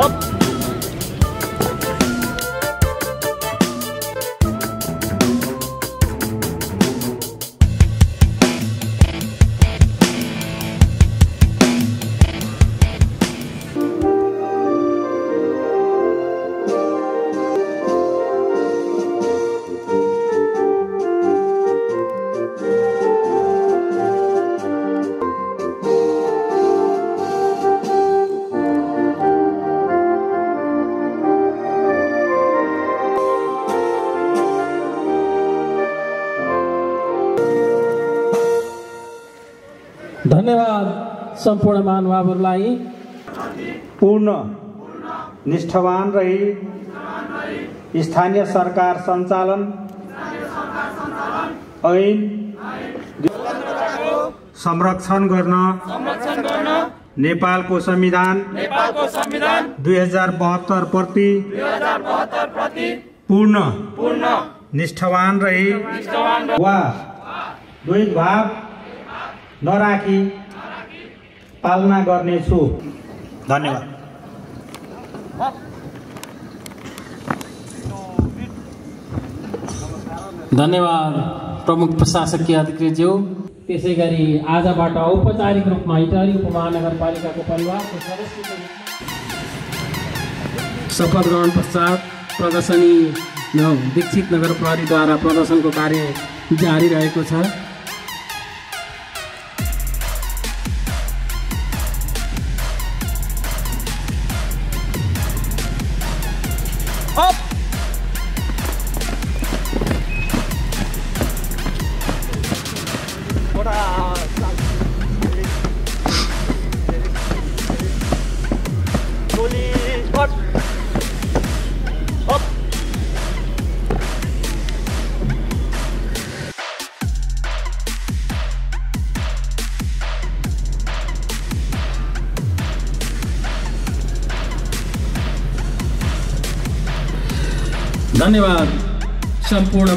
おっ सम्पूर्ण महानुभावहरूलाई पूर्ण निष्ठावान रही स्थानीय सरकार सञ्चालन ऐन संरक्षण गर्न नेपालको संविधान दुई हजार बहत्तर प्रति दुई पूर्ण निष्ठावान रही वा द्वैत भाव नराखी। पालना गर्नेछु। धन्यवाद। धन्यवाद प्रमुख प्रशासकीय अधिकृतज्यू। त्यसै गरी आजबाट औपचारिक रूपमा इटहरी उपमहानगरपालिकाको परिवारको सदस्यको रूपमा शपथ ग्रहण पश्चात प्रदर्शनी दीक्षित नगर प्रहरीद्वारा प्रदर्शनको कार्य जारी रहेको छ। धन्यवाद सम्पूर्ण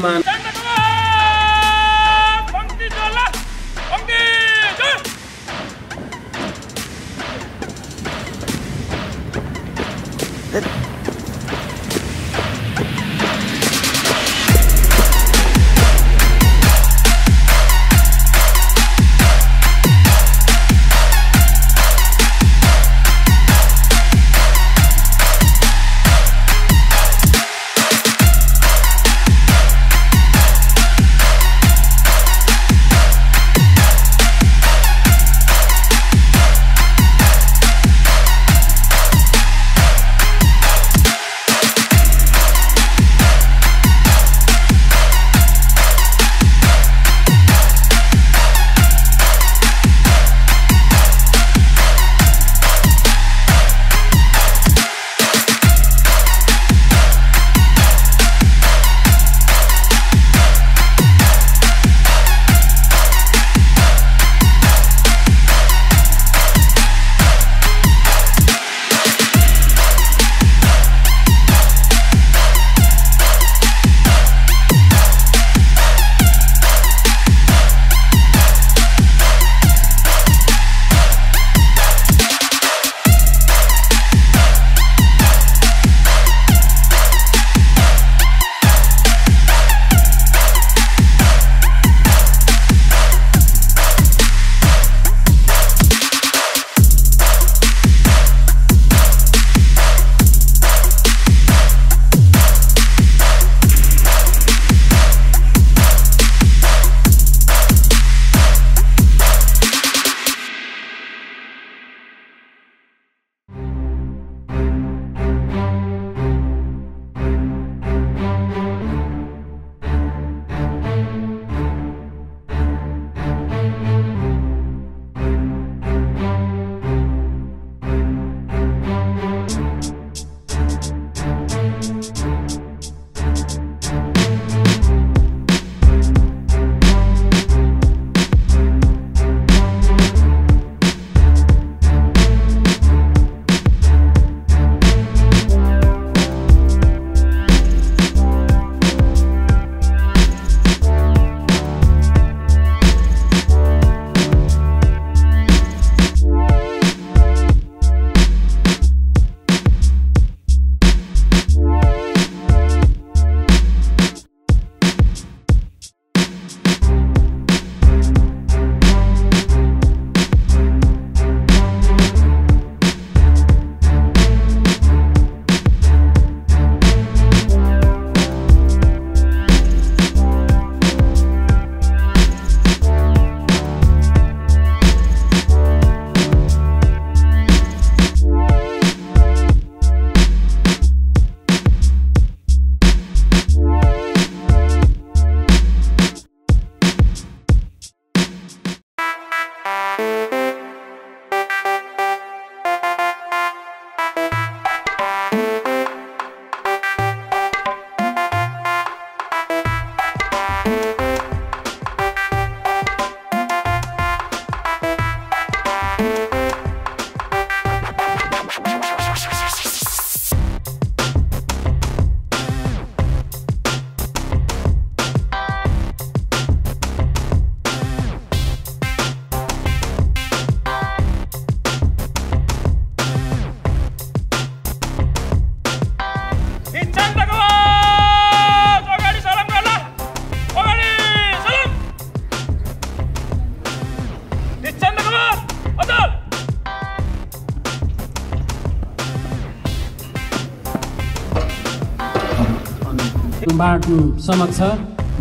बाट समक्ष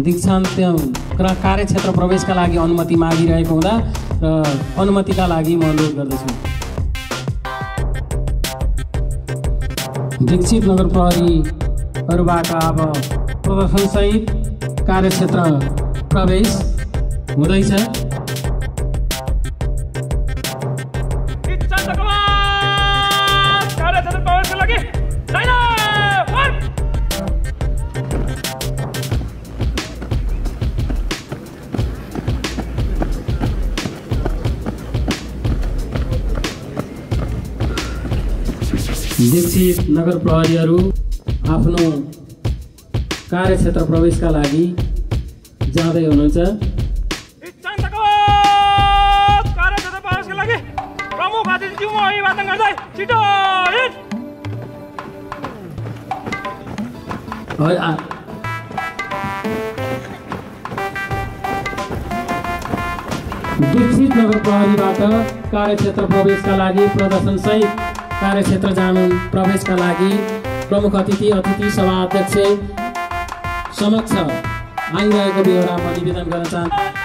दीक्षान्त क्र- कार्यक्षेत्र प्रवेशका लागि अनुमति मागिरहेको हुँदा र अनुमतिका लागि म अनुरोध गर्दछु। दीक्षित नगर प्रहरीहरूबाट अब प्रदर्शनसहित कार्यक्षेत्र प्रवेश हुँदैछ। दीक्षित नगर प्रहरीहरू आफ्नो कार्यक्षेत्र प्रवेशका लागि जाँदै हुनुहुन्छ। दीक्षित नगर प्रहरीबाट कार्यक्षेत्र प्रवेशका लागि प्रदर्शनसहित कार्यक्षेत्र जानु प्रवेशका लागि प्रमुख अतिथि अतिथि सभा अध्यक्ष समक्ष आइरहेको बेहोरा निवेदन गर्न चाहन्छु।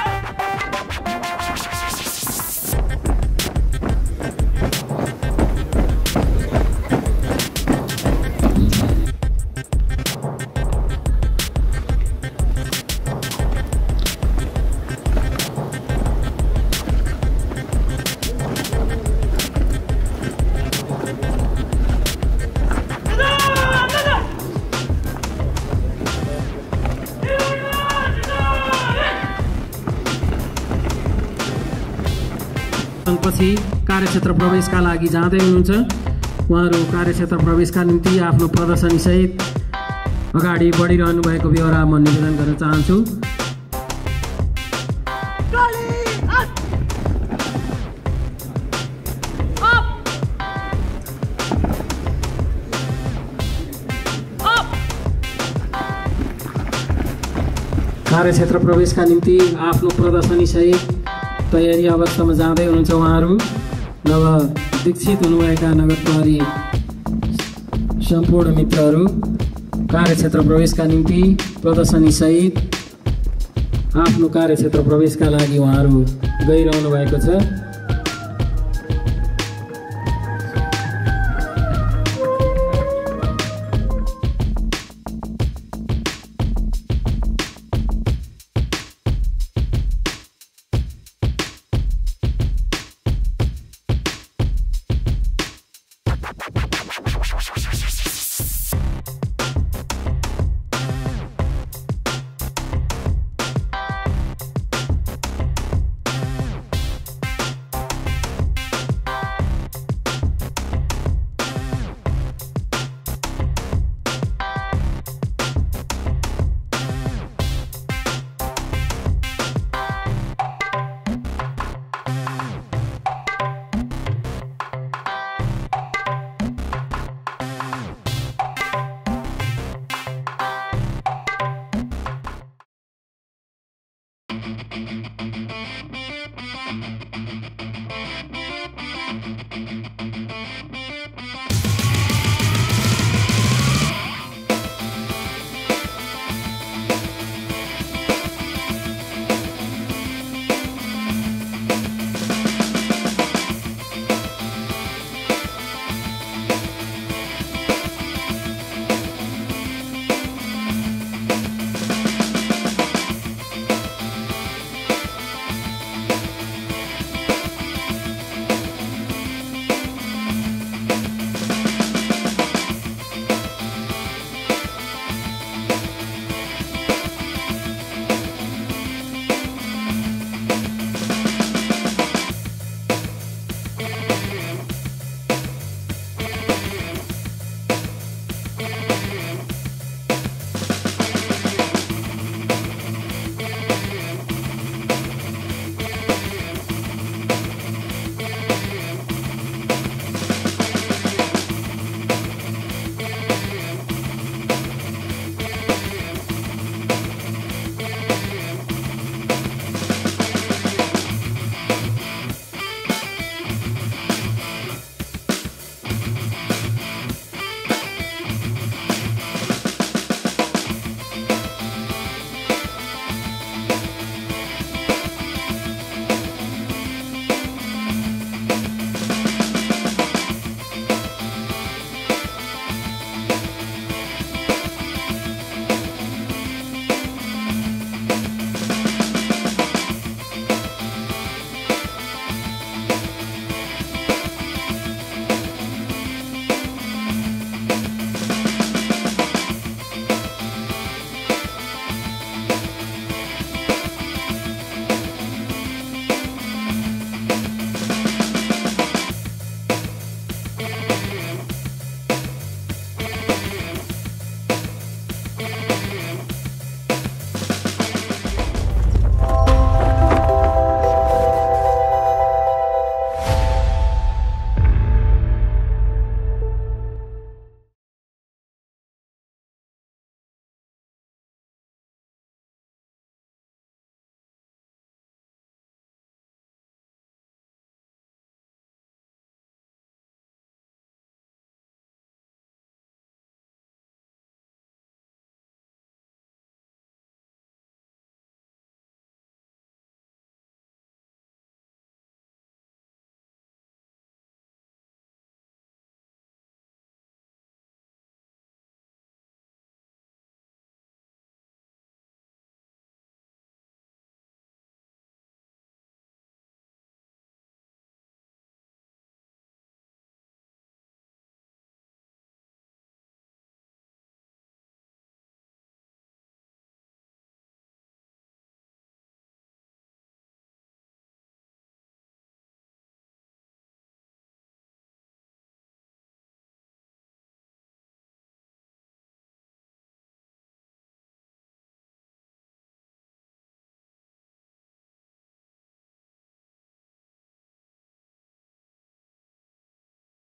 पछि कार्यक्षेत्र प्रवेशका लागि जाँदै हुनुहुन्छ। उहाँहरू कार्यक्षेत्र प्रवेशका निम्ति आफ्नो प्रदर्शनीसहित अगाडि बढिरहनु भएको बेहोरा म निवेदन गर्न चाहन्छु। कार्यक्षेत्र प्रवेशका निम्ति आफ्नो प्रदर्शनीसहित तयारी अवस्थामा जाँदै हुनुहुन्छ उहाँहरू। नव दीक्षित हुनुभएका नगर प्रहरी सम्पूर्ण मित्रहरू कार्यक्षेत्र प्रवेशका निम्ति प्रदर्शनीसहित आफ्नो कार्यक्षेत्र प्रवेशका लागि उहाँहरू गइरहनु भएको छ।